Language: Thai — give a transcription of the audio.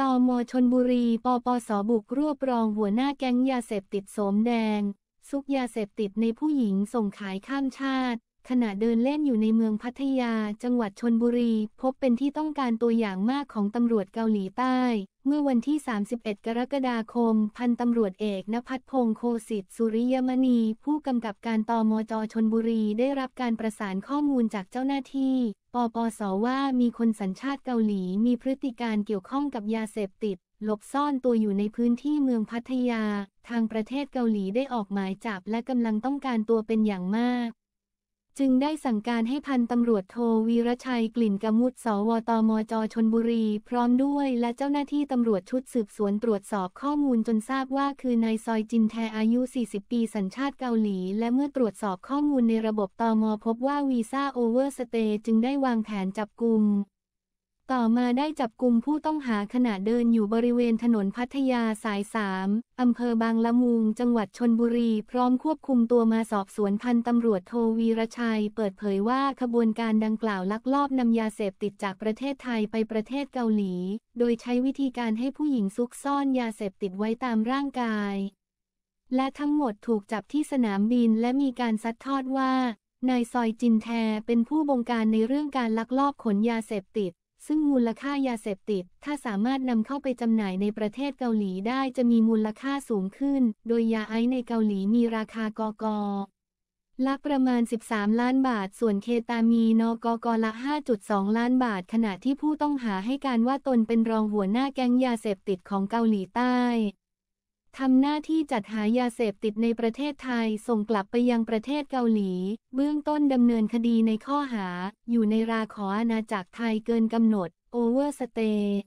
ตมชนบุรี ปปสบุกรวบรองหัวหน้าแก๊งยาเสพติดโสมแดง ซุกยาเสพติดในผู้หญิงส่งขายข้ามชาติ ขณะเดินเล่นอยู่ในเมืองพัทยา จังหวัดชนบุรี พบเป็นที่ต้องการตัวอย่างมากของตำรวจเกาหลีใต้ เมื่อวันที่ 31 กรกฎาคม พันตำรวจเอกนภัทพงศ์โคสิทธิ์สุริยมณี ผู้กำกับการตมจชนบุรีได้รับการประสานข้อมูลจากเจ้าหน้าที่ ป.ป.ส.ว่ามีคนสัญชาติเกาหลีมีพฤติการเกี่ยวข้องกับยาเสพติด หลบซ่อนตัวอยู่ในพื้นที่เมืองพัทยา ทางประเทศเกาหลีได้ออกหมายจับและกำลังต้องการตัวเป็นอย่างมาก จึงได้สั่งการให้พันตำรวจโทวีรชัยกลิ่นกมุตสว.ตม.จ.ชลบุรี พร้อมด้วยและเจ้าหน้าที่ตำรวจชุดสืบสวนตรวจสอบข้อมูลจนทราบว่าคือนายซอยจินแทอายุ 40 ปีสัญชาติเกาหลี และเมื่อตรวจสอบข้อมูลในระบบตม.พบว่าวีซ่า overstay จึงได้วางแผนจับกลุ่ม ต่อมาได้จับกลุ่มผู้ต้องหาขณะเดินอยู่บริเวณถนนพัทยาสายสามอำเภอบางละมุง จังหวัดชนบุรี พร้อมควบคุมตัวมาสอบสวนพันตำรวจโทวีรชัย เปิดเผยว่าขบวนการดังกล่าวลักลอบนำยาเสพติดจากประเทศไทยไปประเทศเกาหลี โดยใช้วิธีการให้ผู้หญิงซุกซ่อนยาเสพติดไว้ตามร่างกาย และทั้งหมดถูกจับที่สนามบินและมีการซัดทอดว่านายซอยจินแทเป็นผู้บงการในเรื่องการลักลอบขนยาเสพติด ซึ่งมูลค่ายาเสพติด ถ้าสามารถนำเข้าไปจำหน่ายในประเทศเกาหลีได้จะมีมูลค่าสูงขึ้น โดยยาไอซ์ในเกาหลีมีราคากกละประมาณ 13 ล้านบาท ส่วนเคตามีนกกละ 5.2 ล้านบาท ขณะที่ผู้ต้องหาให้การว่าตนเป็นรองหัวหน้าแก๊งยาเสพติดของเกาหลีใต้ ทำหน้าที่จัดหายาเสพติดในประเทศไทยส่งกลับไปยังประเทศเกาหลี เบื้องต้นดำเนินคดีในข้อหา อยู่ในราขออาณาจักรไทยเกินกำหนด โอเวอร์สเตย์